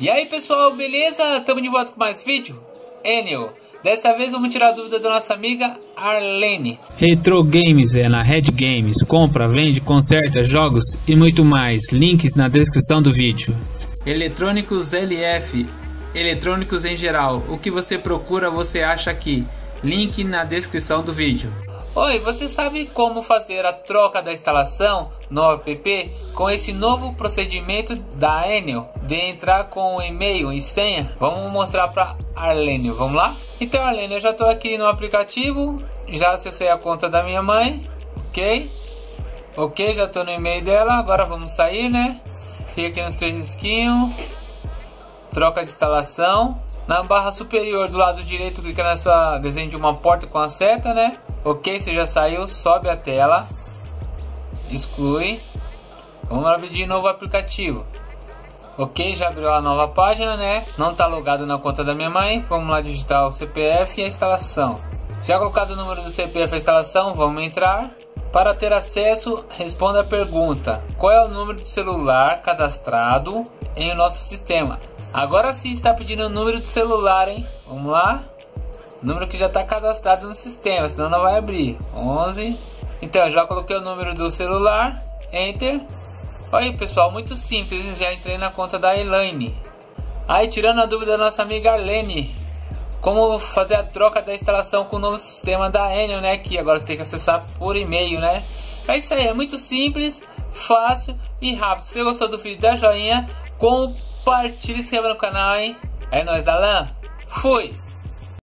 E aí pessoal, beleza? Tamo de volta com mais vídeo? Enel. Dessa vez vamos tirar a dúvida da nossa amiga Arlene. Retro Games é na Red Games. Compra, vende, conserta jogos e muito mais. Links na descrição do vídeo. Eletrônicos LF. Eletrônicos em geral. O que você procura você acha aqui. Link na descrição do vídeo. Oi, você sabe como fazer a troca da instalação no app com esse novo procedimento da Enel de entrar com e-mail e senha? Vamos mostrar para Arlene, vamos lá? Então Arlene, eu já estou aqui no aplicativo, já acessei a conta da minha mãe, ok? Ok, já estou no e-mail dela, agora vamos sair, né? Clique aqui nos três risquinhos, troca de instalação, na barra superior do lado direito, clica nessa desenho de uma porta com a seta, né? Ok, você já saiu, sobe a tela, exclui. Vamos abrir de novo o aplicativo. Ok, já abriu a nova página, né? Não está logado na conta da minha mãe. Vamos lá digitar o CPF e a instalação. Já colocado o número do CPF e a instalação, vamos entrar. Para ter acesso, responda a pergunta: Qual é o número de celular cadastrado em nosso sistema? Agora sim está pedindo o número de celular, hein? Vamos lá. Número que já está cadastrado no sistema, senão não vai abrir. 11. Então, já coloquei o número do celular. Enter. Olha aí, pessoal, muito simples. Já entrei na conta da Elaine. Aí, tirando a dúvida da nossa amiga Arlene. Como fazer a troca da instalação com o novo sistema da Enel, né? Que agora tem que acessar por e-mail, né? É isso aí, é muito simples, fácil e rápido. Se você gostou do vídeo, dá joinha, compartilhe compartilhe, se inscreva no canal, hein? É nóis da LAN. Fui!